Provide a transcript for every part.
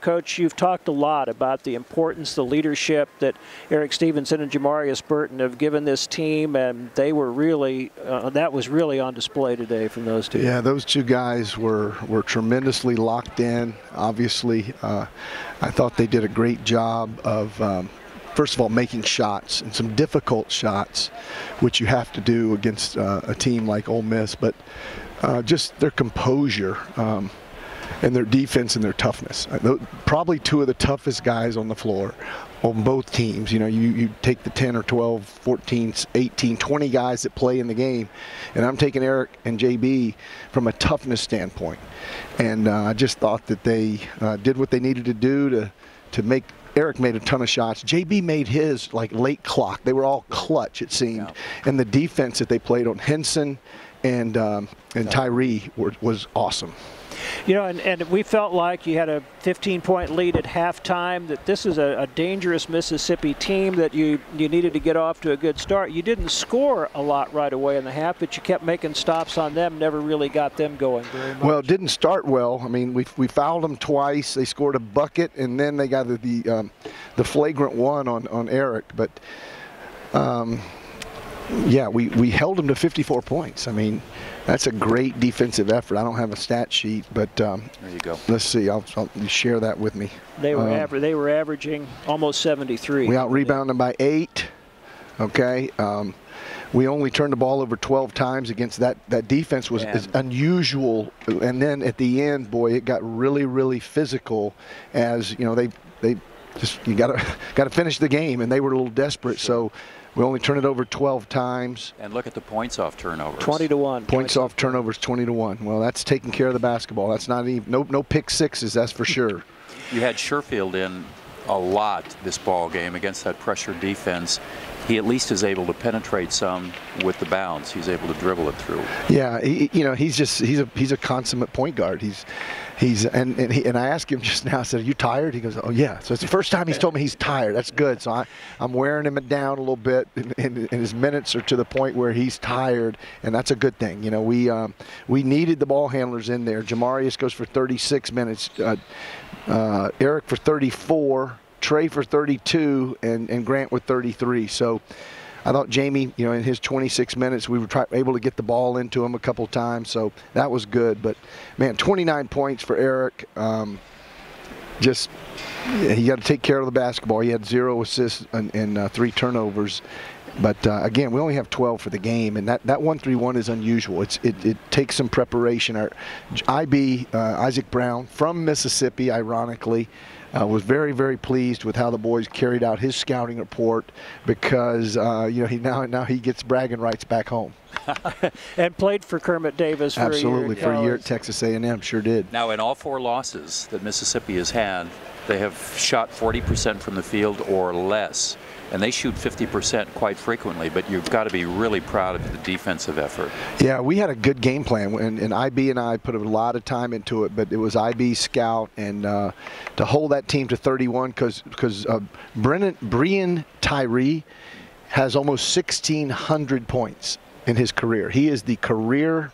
Coach, you've talked a lot about the importance, the leadership that Erik Stevenson and Jamarius Burton have given this team, and they were really, uh, that was really on display today from those two. Yeah, those two guys were, were tremendously locked in. Obviously, uh, I thought they did a great job of, um, first of all, making shots and some difficult shots, which you have to do against uh, a team like Ole Miss, but uh, just their composure. Um, and their defense and their toughness. Uh, probably two of the toughest guys on the floor on both teams. You know, you, you take the 10 or 12, 14, 18, 20 guys that play in the game, and I'm taking Erik and JB from a toughness standpoint. And uh, I just thought that they uh, did what they needed to do to, to make Erik made a ton of shots. JB made his like late clock. They were all clutch, it seemed. Yeah. And the defense that they played on Hinson and um, and Tyree were, was awesome. You know, and, and we felt like you had a 15-point lead at halftime, that this is a, a, dangerous Mississippi team that you, you needed to get off to a good start. You didn't score a lot right away in the half, but you kept making stops on them, never really got them going. Well, it didn't start well. I mean, we, we fouled them twice. They scored a bucket, and then they got the, the, um, the flagrant one on, on Erik. But um, yeah, we, we held them to 54 points. I mean, that's a great defensive effort. I don't have a stat sheet, but um, there you go. Let's see. I'll, I'll share that with me. They were um, aver- they were averaging almost 73. We out rebounded by eight. Okay. Um, we only turned the ball over 12 times against that that defense was unusual. And then at the end, boy, it got really really physical, as you know they they just you got to got to finish the game, and they were a little desperate. Sure. So we only turn it over 12 times. And look at the points off turnovers. 20 to 1. Points off turnovers 20 to 1. Well, that's taking care of the basketball. That's not even no no pick sixes, that's for sure. You had Sherfield in a lot this ball game against that pressure defense. He at least is able to penetrate some with the bounce. He's able to dribble it through. Yeah, he, you know, he's just he's a he's a consummate point guard. He's he's and and, he, and I asked him just now. I said, "Are you tired?" He goes, "Oh yeah." So it's the first time he's told me he's tired. That's good. So I I'm wearing him down a little bit, and, and, and his minutes are to the point where he's tired, and that's a good thing. You know, we um, we needed the ball handlers in there. Jamarius goes for 36 minutes. Uh, uh, Erik for 34. Trey for 32 and, and Grant with 33. So I thought Jamie, you know, in his 26 minutes, we were try, able to get the ball into him a couple times, so that was good. But man, 29 points for Erik. Um, just he got to take care of the basketball. He had zero assists and, and uh, three turnovers. But uh, again, we only have 12 for the game, and that, that 131 is unusual. It's, it, it takes some preparation. Our IB, uh, Isaac Brown from Mississippi, ironically, uh, was very, very pleased with how the boys carried out his scouting report because uh, you know he now now he gets bragging rights back home. and played for Kermit Davis for absolutely a for a year at Texas A&M. Sure did. Now, in all four losses that Mississippi has had, they have shot 40% from the field or less and they shoot 50% quite frequently, but you've got to be really proud of the defensive effort. Yeah, we had a good game plan, and, and IB and I put a lot of time into it, but it was IB scout, and uh, to hold that team to 31, because uh, Brennan Breein Tyree has almost 1,600 points in his career. He is the career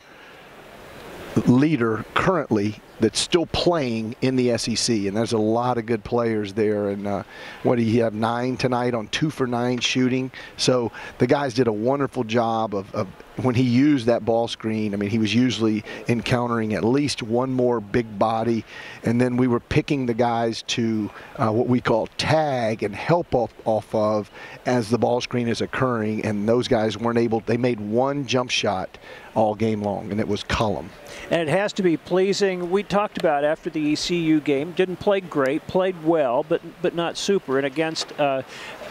leader currently that's still playing in the SEC, and there's a lot of good players there. And uh, what do you have nine tonight on two for nine shooting? So the guys did a wonderful job of, of when he used that ball screen, I mean, he was usually encountering at least one more big body, and then we were picking the guys to uh, what we call tag and help off, off of as the ball screen is occurring, and those guys weren't able, they made one jump shot all game long, and it was Cullum. And it has to be pleasing. We talked about after the ECU game, didn't play great, played well, but but not super. And against uh,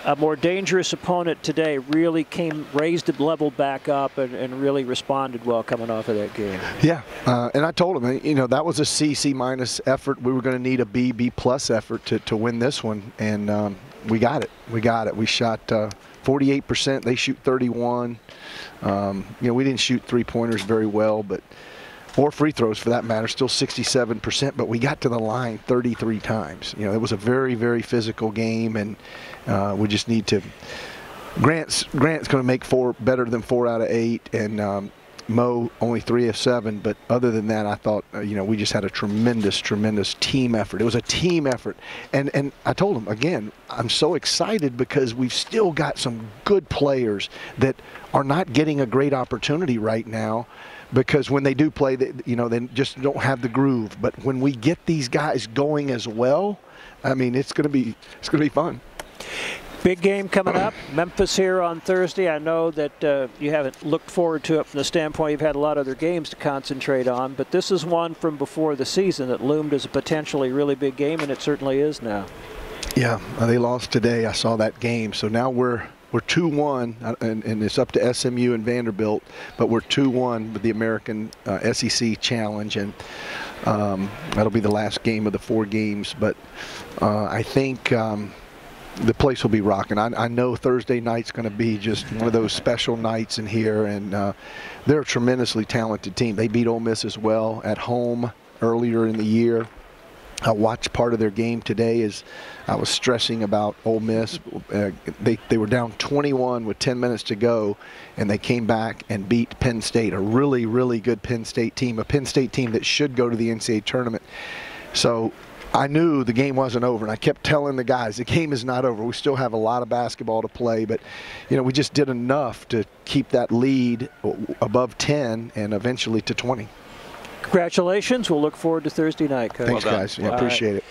a more dangerous opponent today really came, raised the level back up and, and really responded well coming off of that game. Yeah, uh, and I told him, you know, that was a C, C minus effort. We were going to need a B, B plus effort to, to win this one, and um, we got it. We got it. We shot uh, 48%. They shoot 31. Um, you know, we didn't shoot three pointers very well, but – or free throws for that matter, still 67%, but we got to the line 33 times. You know, it was a very, very physical game, and uh, we just need to. Grant's Grant's going to make four better than four out of eight, and um, Mo only three of seven, but other than that, I thought uh, you know we just had a tremendous, tremendous team effort. It was a team effort, and and I told him again, I'm so excited because we've still got some good players that are not getting a great opportunity right now because when they do play, they, you know, they just don't have the groove. But when we get these guys going as well, I mean, it's going to be it's going to be fun. Big game coming up. Memphis here on Thursday. I know that uh, you haven't looked forward to it from the standpoint you've had a lot of other games to concentrate on, but this is one from before the season that loomed as a potentially really big game, and it certainly is now. Yeah, they lost today. I saw that game. So now we're we're 2-1, uh, and, and it's up to SMU and Vanderbilt, but we're 2-1 with the American uh, SEC Challenge, and um, that'll be the last game of the four games. But uh, I think um, the place will be rocking. I, I know Thursday night's going to be just one of those special nights in here, and uh, they're a tremendously talented team. They beat Ole Miss as well at home earlier in the year. I watched part of their game today as I was stressing about Ole Miss. Uh, they, they were down 21 with 10 minutes to go, and they came back and beat Penn State, a really, really good Penn State team, a Penn State team that should go to the NCAA tournament. So I knew the game wasn't over, and I kept telling the guys, the game is not over. We still have a lot of basketball to play, but you know we just did enough to keep that lead above 10 and eventually to 20. Congratulations. We'll look forward to Thursday night, Coach. Thanks, guys. Yeah, All right. appreciate it.